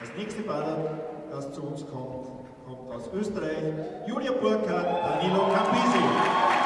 Das nächste Ballad, das zu uns kommt, kommt aus Österreich. Julia Burkhardt, Danilo Campisi.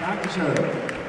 Dankeschön.